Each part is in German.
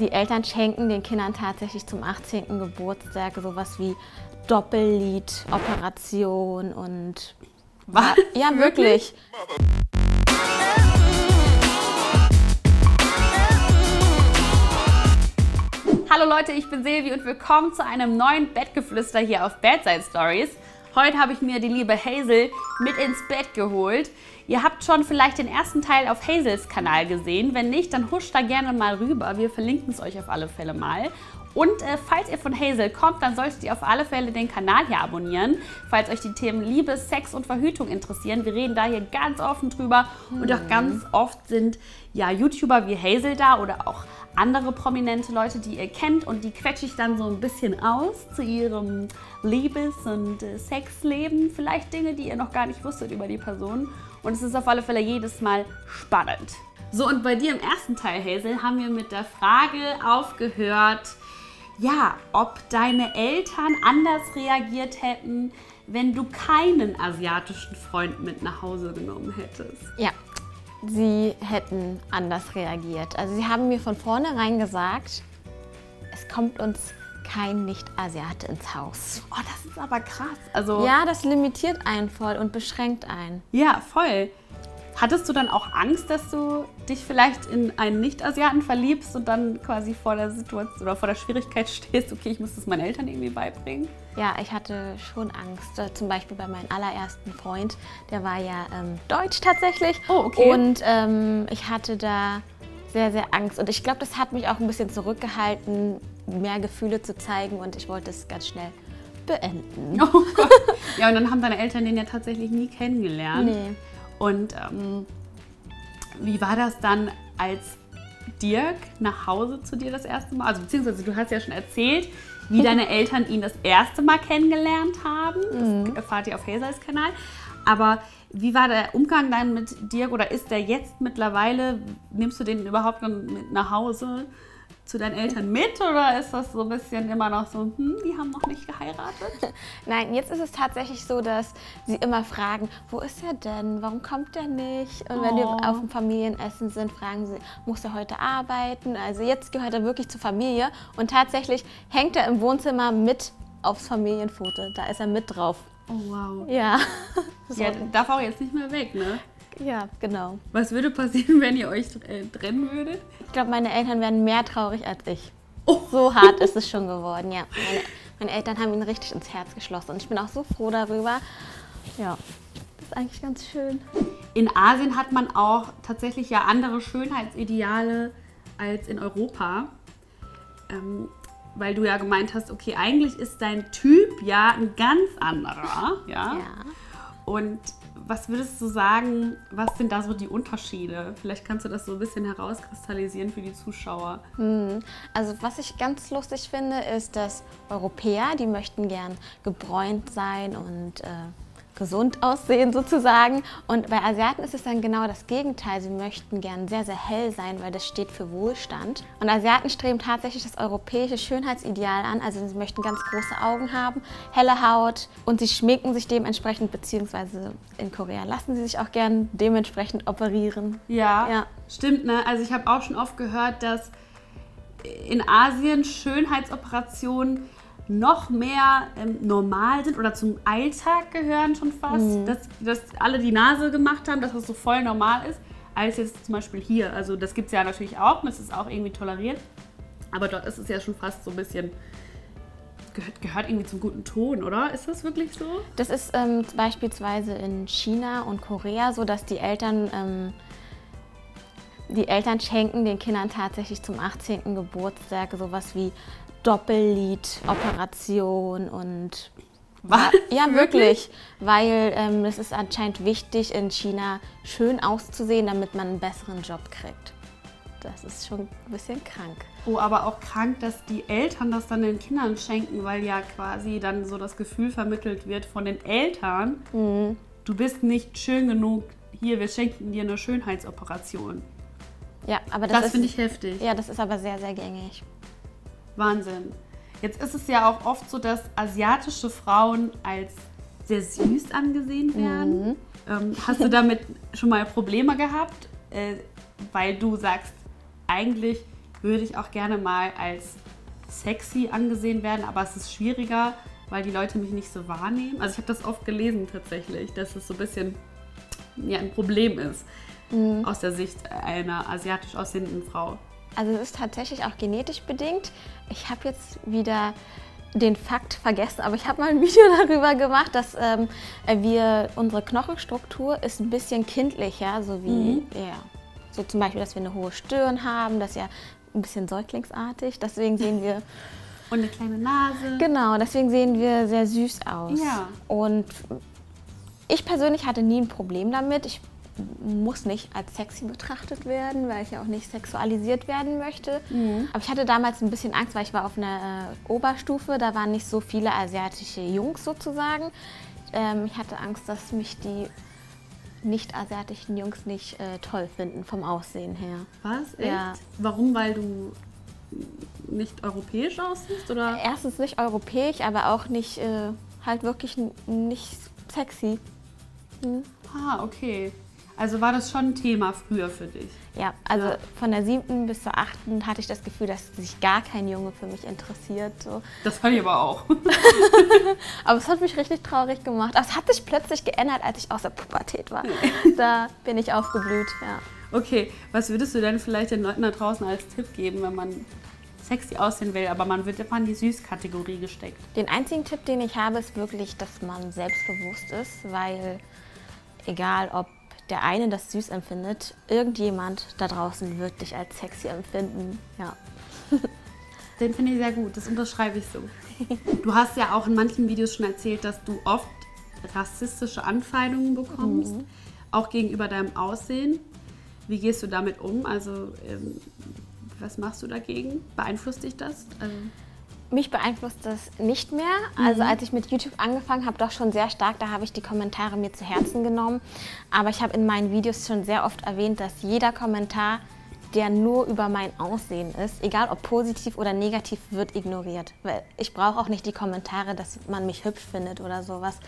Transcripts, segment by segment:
die Eltern schenken den Kindern tatsächlich zum 18. Geburtstag sowas wie Doppellied, Operation und Was? ja wirklich. Hallo Leute, ich bin Silvi und willkommen zu einem neuen Bettgeflüster hier auf Bedside Stories. Heute habe ich mir die liebe Hazel mit ins Bett geholt. Ihr habt schon vielleicht den ersten Teil auf Hazels Kanal gesehen. Wenn nicht, dann huscht da gerne mal rüber. Wir verlinken es euch auf alle Fälle mal. Und äh, falls ihr von Hazel kommt, dann solltet ihr auf alle Fälle den Kanal hier abonnieren, falls euch die Themen Liebe, Sex und Verhütung interessieren. Wir reden da hier ganz offen drüber und auch ganz oft sind ja YouTuber wie Hazel da oder auch andere prominente Leute, die ihr kennt und die quetsche ich dann so ein bisschen aus zu ihrem Liebes- und äh, Sexleben. Vielleicht Dinge, die ihr noch gar nicht wusstet über die Person. Und es ist auf alle Fälle jedes Mal spannend. So, und bei dir im ersten Teil, Hazel, haben wir mit der Frage aufgehört, ja, ob deine Eltern anders reagiert hätten, wenn du keinen asiatischen Freund mit nach Hause genommen hättest. Ja, sie hätten anders reagiert. Also sie haben mir von vornherein gesagt, es kommt uns kein Nicht-Asiate ins Haus. Oh, das ist aber krass. Also, Ja, das limitiert einen voll und beschränkt einen. Ja, voll. Hattest du dann auch Angst, dass du dich vielleicht in einen Nicht-Asiaten verliebst und dann quasi vor der Situation oder vor der Schwierigkeit stehst, okay, ich muss das meinen Eltern irgendwie beibringen? Ja, ich hatte schon Angst. Äh, Zum Beispiel bei meinem allerersten Freund, der war ja ähm, deutsch tatsächlich. Oh, okay. Und ähm, ich hatte da sehr, sehr Angst. Und ich glaube, das hat mich auch ein bisschen zurückgehalten, mehr Gefühle zu zeigen. Und ich wollte es ganz schnell beenden. Oh Gott. Ja, und dann haben deine Eltern den ja tatsächlich nie kennengelernt. Nee. Und ähm, wie war das dann, als Dirk nach Hause zu dir das erste Mal? Also beziehungsweise du hast ja schon erzählt, wie deine Eltern ihn das erste Mal kennengelernt haben. Das erfahrt ihr auf Hazels Kanal. Aber wie war der Umgang dann mit Dirk oder ist der jetzt mittlerweile, nimmst du den überhaupt dann mit nach Hause zu deinen Eltern mit oder ist das so ein bisschen immer noch so, hm, die haben noch nicht geheiratet? Nein, jetzt ist es tatsächlich so, dass sie immer fragen, wo ist er denn? Warum kommt er nicht? Und wenn Oh. wir auf dem Familienessen sind, fragen sie, muss er heute arbeiten? Also jetzt gehört er wirklich zur Familie und tatsächlich hängt er im Wohnzimmer mit aufs Familienfoto. Da ist er mit drauf. Oh wow. Ja. Ja, darf auch jetzt nicht mehr weg, ne? Ja, genau. Was würde passieren, wenn ihr euch äh, trennen würdet? Ich glaube, meine Eltern wären mehr traurig als ich. Oh. So hart ist es schon geworden, ja. Meine, meine Eltern haben ihn richtig ins Herz geschlossen und ich bin auch so froh darüber. Ja, das ist eigentlich ganz schön. In Asien hat man auch tatsächlich ja andere Schönheitsideale als in Europa. Ähm, weil du ja gemeint hast, okay, eigentlich ist dein Typ ja ein ganz anderer. Ja? Ja. Und was würdest du sagen, was sind da so die Unterschiede? Vielleicht kannst du das so ein bisschen herauskristallisieren für die Zuschauer. Also was ich ganz lustig finde, ist, dass Europäer, die möchten gern gebräunt sein und äh, gesund aussehen sozusagen. Und bei Asiaten ist es dann genau das Gegenteil. Sie möchten gern sehr, sehr hell sein, weil das steht für Wohlstand. Und Asiaten streben tatsächlich das europäische Schönheitsideal an. Also sie möchten ganz große Augen haben, helle Haut und sie schminken sich dementsprechend, beziehungsweise in Korea lassen sie sich auch gern dementsprechend operieren. Ja, Ja. stimmt, ne? Also ich habe auch schon oft gehört, dass in Asien Schönheitsoperationen noch mehr ähm, normal sind oder zum Alltag gehören schon fast. Dass, dass alle die Nase gemacht haben, dass das so voll normal ist, als jetzt zum Beispiel hier. Also das gibt es ja natürlich auch und das ist auch irgendwie toleriert. Aber dort ist es ja schon fast so ein bisschen, gehört, gehört irgendwie zum guten Ton, oder? Ist das wirklich so? Das ist ähm, beispielsweise in China und Korea so, dass die Eltern, ähm, die Eltern schenken den Kindern tatsächlich zum 18. Geburtstag sowas wie Doppellied, Operation und Was? ja wirklich, weil ähm, es ist anscheinend wichtig in China schön auszusehen, damit man einen besseren Job kriegt. Das ist schon ein bisschen krank. Oh, aber auch krank, dass die Eltern das dann den Kindern schenken, weil ja quasi dann so das Gefühl vermittelt wird von den Eltern, du bist nicht schön genug, hier, wir schenken dir eine Schönheitsoperation. Ja, aber das, Das, finde ich heftig. ja, das ist aber sehr sehr gängig. Wahnsinn. Jetzt ist es ja auch oft so, dass asiatische Frauen als sehr süß angesehen werden. Ähm, hast du damit schon mal Probleme gehabt? Äh, weil du sagst, eigentlich würde ich auch gerne mal als sexy angesehen werden, aber es ist schwieriger, weil die Leute mich nicht so wahrnehmen. Also ich habe das oft gelesen tatsächlich, dass es so ein bisschen ja, ein Problem ist mhm. aus der Sicht einer asiatisch aussehenden Frau. Also es ist tatsächlich auch genetisch bedingt. Ich habe jetzt wieder den Fakt vergessen, aber ich habe mal ein Video darüber gemacht, dass ähm, wir unsere Knochenstruktur ist ein bisschen kindlicher, so wie mhm. ja, so zum Beispiel, dass wir eine hohe Stirn haben, das ist ja ein bisschen säuglingsartig. Deswegen sehen wir und eine kleine Nase. Genau, deswegen sehen wir sehr süß aus. Ja. Und ich persönlich hatte nie ein Problem damit. Ich muss nicht als sexy betrachtet werden, weil ich ja auch nicht sexualisiert werden möchte. Mhm. Aber ich hatte damals ein bisschen Angst, weil ich war auf einer äh, Oberstufe, da waren nicht so viele asiatische Jungs sozusagen. Ähm, ich hatte Angst, dass mich die nicht-asiatischen Jungs nicht äh, toll finden vom Aussehen her. Was? Echt? Ja. Warum? Weil du nicht europäisch aussiehst? Oder? Erstens nicht europäisch, aber auch nicht äh, halt wirklich nicht sexy. Hm. Ah, okay. Also war das schon ein Thema früher für dich? Ja, also von der siebten bis zur achten hatte ich das Gefühl, dass sich gar kein Junge für mich interessiert. So. Das kann ich aber auch. aber es hat mich richtig traurig gemacht. Aber es hat sich plötzlich geändert, als ich aus der Pubertät war. da bin ich aufgeblüht, ja. Okay, was würdest du denn vielleicht den Leuten da draußen als Tipp geben, wenn man sexy aussehen will, aber man wird immer in die Süßkategorie gesteckt? Den einzigen Tipp, den ich habe, ist wirklich, dass man selbstbewusst ist, weil egal ob der eine das süß empfindet, irgendjemand da draußen wird dich als sexy empfinden. Ja. Den finde ich sehr gut, das unterschreibe ich so. Du hast ja auch in manchen Videos schon erzählt, dass du oft rassistische Anfeindungen bekommst, mhm. auch gegenüber deinem Aussehen. Wie gehst du damit um? Also, ähm, was machst du dagegen? Beeinflusst dich das? Also mich beeinflusst das nicht mehr. Also mhm. als ich mit YouTube angefangen habe, doch schon sehr stark, da habe ich die Kommentare mir zu Herzen genommen. Aber ich habe in meinen Videos schon sehr oft erwähnt, dass jeder Kommentar, der nur über mein Aussehen ist, egal ob positiv oder negativ, wird ignoriert. Weil ich brauche auch nicht die Kommentare, dass man mich hübsch findet oder sowas.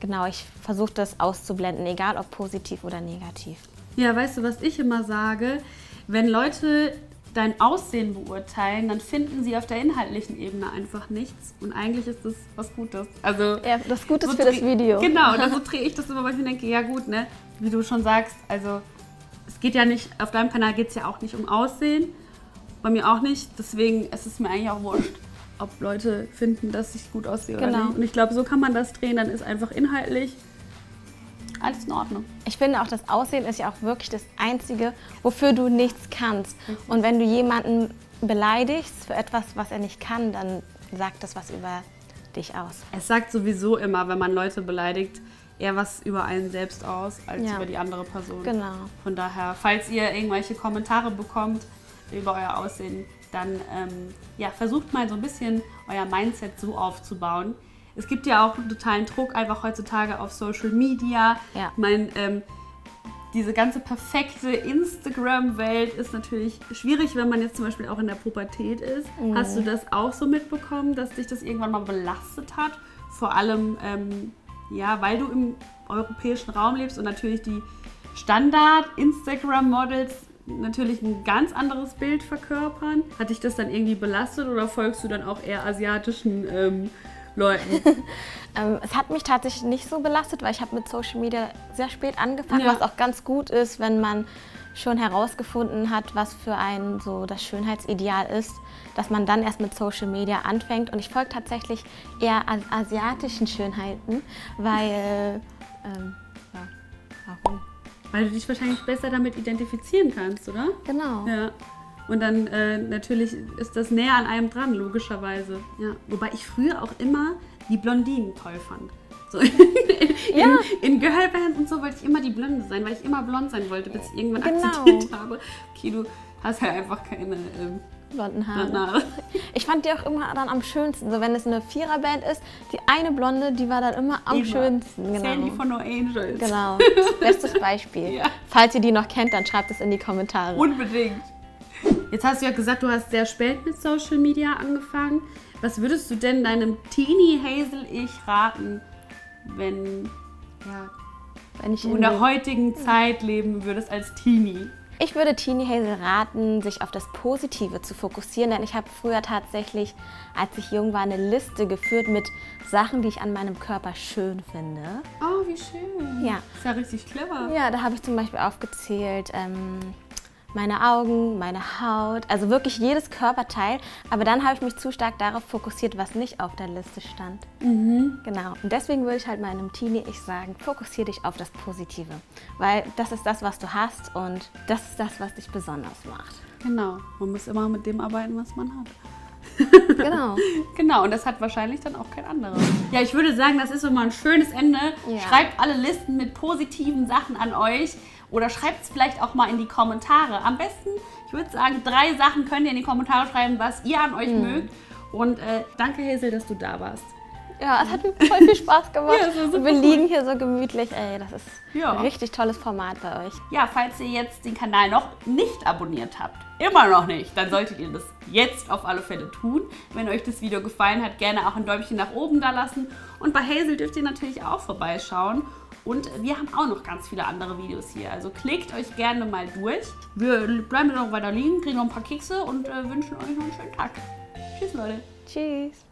Genau, ich versuche das auszublenden, egal ob positiv oder negativ. Ja, weißt du, was ich immer sage? Wenn Leute dein Aussehen beurteilen, dann finden sie auf der inhaltlichen Ebene einfach nichts. Und eigentlich ist das was Gutes. Also ja, das Gute so für das Video. Genau, und so drehe ich das immer, weil ich mir denke, ja gut, ne, wie du schon sagst, also es geht ja nicht, auf deinem Kanal geht es ja auch nicht um Aussehen, bei mir auch nicht. Deswegen ist es mir eigentlich auch wurscht, ob Leute finden, dass ich gut aussehe genau. oder nicht. Und ich glaube, so kann man das drehen, dann ist einfach inhaltlich alles in Ordnung. Ich finde auch, das Aussehen ist ja auch wirklich das Einzige, wofür du nichts kannst. Richtig. Und wenn du jemanden beleidigst für etwas, was er nicht kann, dann sagt das was über dich aus. Es sagt sowieso immer, wenn man Leute beleidigt, eher was über einen selbst aus, als ja. über die andere Person. Genau. Von daher, falls ihr irgendwelche Kommentare bekommt über euer Aussehen, dann ähm, ja, versucht mal so ein bisschen euer Mindset so aufzubauen, es gibt ja auch einen totalen Druck einfach heutzutage auf Social Media. Ja. Ich meine, ähm, diese ganze perfekte Instagram-Welt ist natürlich schwierig, wenn man jetzt zum Beispiel auch in der Pubertät ist. Mhm. Hast du das auch so mitbekommen, dass dich das irgendwann mal belastet hat? Vor allem, ähm, ja, weil du im europäischen Raum lebst und natürlich die Standard-Instagram-Models natürlich ein ganz anderes Bild verkörpern. Hat dich das dann irgendwie belastet oder folgst du dann auch eher asiatischen ähm, Leuten? ähm, es hat mich tatsächlich nicht so belastet, weil ich habe mit Social Media sehr spät angefangen, ja. was auch ganz gut ist, wenn man schon herausgefunden hat, was für ein so das Schönheitsideal ist, dass man dann erst mit Social Media anfängt. Und ich folge tatsächlich eher asiatischen Schönheiten, weil ähm, ja, warum? Weil du dich wahrscheinlich besser damit identifizieren kannst, oder? Genau. Ja. Und dann äh, natürlich ist das näher an einem dran, logischerweise. Ja. Wobei ich früher auch immer die Blondinen toll fand. So in, ja. in, in Girlbands und so wollte ich immer die Blonde sein, weil ich immer blond sein wollte, bis ich irgendwann genau. akzeptiert habe. Okay, du hast halt einfach keine ähm, blonden Haare. Haare. Ich fand die auch immer dann am schönsten. So wenn es eine Viererband ist, die eine Blonde, die war dann immer am immer. schönsten. Genau. Sandy von No Angels. Genau. Bestes Beispiel. Ja. Falls ihr die noch kennt, dann schreibt es in die Kommentare. Unbedingt. Jetzt hast du ja gesagt, du hast sehr spät mit Social Media angefangen. Was würdest du denn deinem Teenie Hazel ich raten, wenn, ja, wenn ich du in, der heutigen Zeit leben würdest als Teenie? Ich würde Teenie Hazel raten, sich auf das Positive zu fokussieren, denn ich habe früher tatsächlich, als ich jung war, eine Liste geführt mit Sachen, die ich an meinem Körper schön finde. Oh, wie schön. Ja. Ist ja richtig clever. Ja, da habe ich zum Beispiel aufgezählt, ähm, meine Augen, meine Haut, also wirklich jedes Körperteil. Aber dann habe ich mich zu stark darauf fokussiert, was nicht auf der Liste stand. Genau. Und deswegen würde ich halt meinem Teenie ich sagen, fokussiere dich auf das Positive. Weil das ist das, was du hast und das ist das, was dich besonders macht. Genau. Man muss immer mit dem arbeiten, was man hat. Genau. Genau, und das hat wahrscheinlich dann auch kein anderer. Ja, ich würde sagen, das ist mal ein schönes Ende. Ja. Schreibt alle Listen mit positiven Sachen an euch oder schreibt es vielleicht auch mal in die Kommentare. Am besten, ich würde sagen, drei Sachen könnt ihr in die Kommentare schreiben, was ihr an euch mögt. Und äh, danke, Hazel, dass du da warst. Ja, es hat mir voll viel Spaß gemacht. Ja, wir liegen hier so gemütlich. Ey, das ist Ja. ein richtig tolles Format bei euch. Ja, falls ihr jetzt den Kanal noch nicht abonniert habt, immer noch nicht, dann solltet ihr das jetzt auf alle Fälle tun. Wenn euch das Video gefallen hat, gerne auch ein Däumchen nach oben da lassen. Und bei Hazel dürft ihr natürlich auch vorbeischauen. Und wir haben auch noch ganz viele andere Videos hier. Also klickt euch gerne mal durch. Wir bleiben noch weiter liegen, kriegen noch ein paar Kekse und äh, wünschen euch noch einen schönen Tag. Tschüss, Leute. Tschüss.